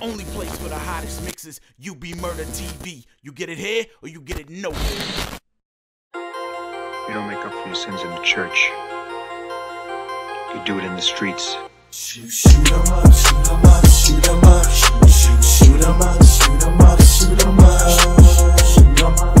only place for the hottest mixes. UBMurda TV. You get it here or you get it nowhere. You don't make up for your sins in the church. You do it in the streets. Shoot, shoot 'em up, shoot 'em up, shoot 'em up, shoot, shoot, shoot 'em up, shoot 'em up, shoot 'em up, shoot 'em up,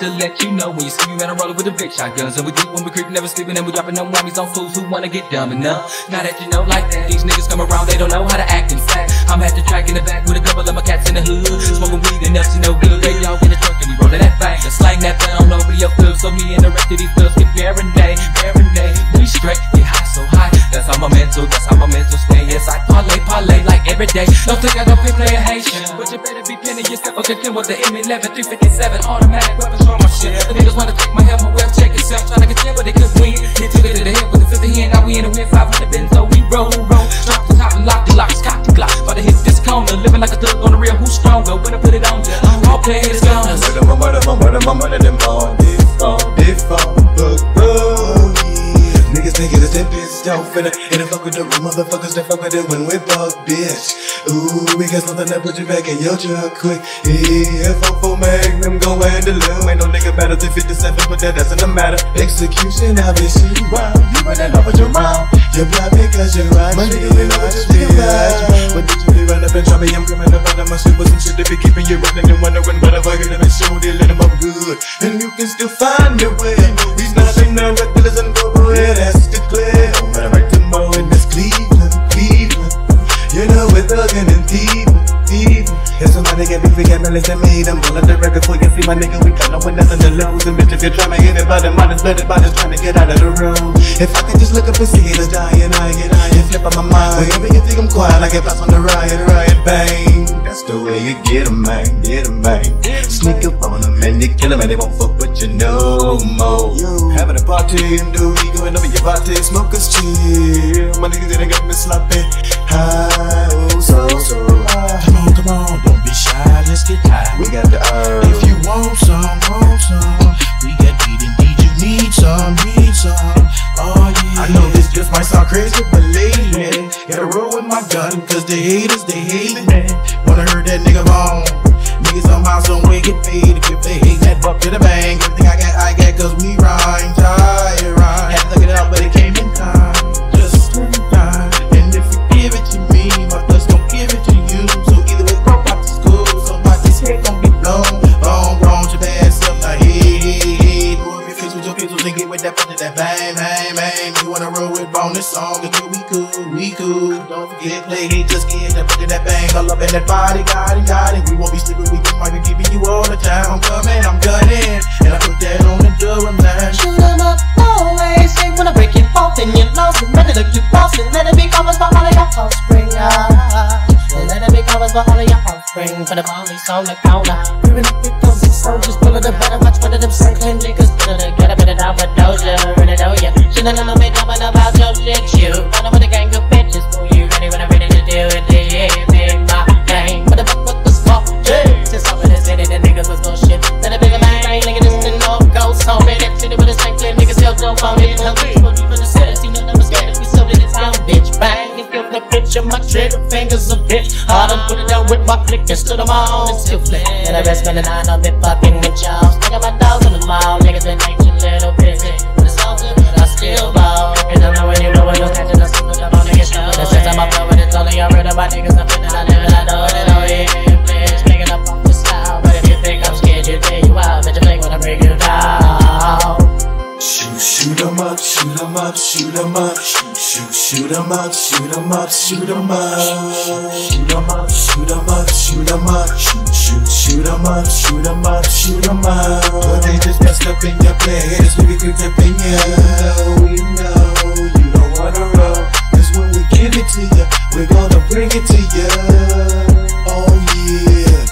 to let you know When you see me, man, I'm rolling with the big shotguns. And we do when we creep, never sleeping And we dropping them whammies on fools who wanna get dumb enough. Now that you know like that, these niggas come around, they don't know how to act in fact. I'm at the track in the back with a couple of my cats in the hood Smoking weed and you no good. They all in the truck and we rolling that bang And slang that down over your field So me and the rest of these girls get marinade, marinade We straight, get high so high. That's how my mental, that's how my mental stay Yes, I parlay, parlay like every day. Don't think I Haitian But you better be pinning yourself or cooking with the M11 357 automatic weapons for my shit The niggas wanna take my help, my well, check yourself Tryna in, but they couldn't win. Hit took it to the head with the 50 hand Now we in the wind, 500 bins, bitch, don't finna. And if fuck with the real motherfuckers that fuck with it when we bug, bitch. Ooh, we got something that put you back in your truck quick. Yeah, F4 Magnum, go handle them. Ain't no nigga better than 57, but that doesn't matter. Execution, obviously, wow. You running up with your mouth. You're blind because you're right. My nigga, we know what you think about. But did you be run up and try me? I'm coming up out of my shit with some shit that be keeping you running and wondering what if I get them and show they let them up good. And you can still find We got no one nothing to lose. And bitch, if you're trying to it by the minus, better by this trying to get out of the room. If I could just look up and see it, it's dying, I get high and flip on my mind. Whenever you think I'm quiet, I get blast on the riot, riot, bang. That's the way you get 'em, man, get 'em, man. Sneak up on 'em and you kill 'em and they won't fuck with you no more. Having a party and do we going over your body, smoke us chill. My niggas didn't got me sloppy. Crazy, believe me. Gotta roll with my gun, cause the haters, they hate me. Wanna hurt that nigga bone. Niggas somehow, some way get paid. If they hate that buck to the bang, everything I got, I bang, bang, bang. You wanna roll with bonus song, cause we cool, we cool. Don't forget, play, hate, just get that punch, that bang. All up in that body, got it, got it. We won't be sleeping, we might be keeping you all the time. I'm coming, I'm gunning. And I put that on the Durham line. Shoot 'em up, always say when I break it off and you're lost and ready to keep lost and let it be covers for all of your offspring. And let it be covers for all of your For the police on the counter, up your doses, soldiers pulling the better, much better than Franklin niggas. Better to get a bit of down for Doja, know ya. Shouldn't have me talking about you. With my and stood on my and still flip. And the rest spending nine on it, fucking with y'all. My dogs in the mall, niggas been making little busy. But it's all good, I still Shoot, 'em up, shoot 'em up, shoot 'em up, shoot, shoot, shoot 'em up, shoot 'em up, shoot 'em up, shoot 'em up, shoot 'em up, shoot 'em up, shoot, shoot, shoot 'em up, shoot 'em up, shoot 'em up. But they just messed up in your place, we be quick to pin ya. We know you don't wanna roll, 'cause when we give it to ya, we're gonna bring it to ya. Oh yeah.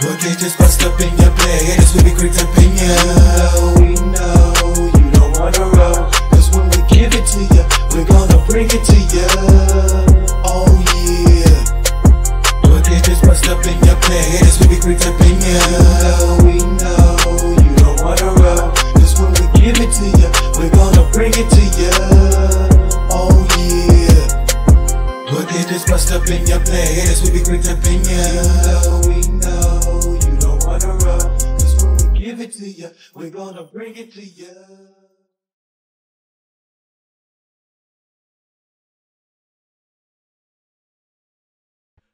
But they just bust up in your place, we be quick to pin ya. We know bring it to you. Oh yeah. Well, they just bust up in your pants, we be quick up in you. Know, we know you don't wanna rub, cause when we give it to you, we gonna bring it to you. Oh yeah. Well, they just bust up in your pants, we be quick up in you. Know, we know you don't wanna rub, cause when we give it to you, we gonna bring it to you.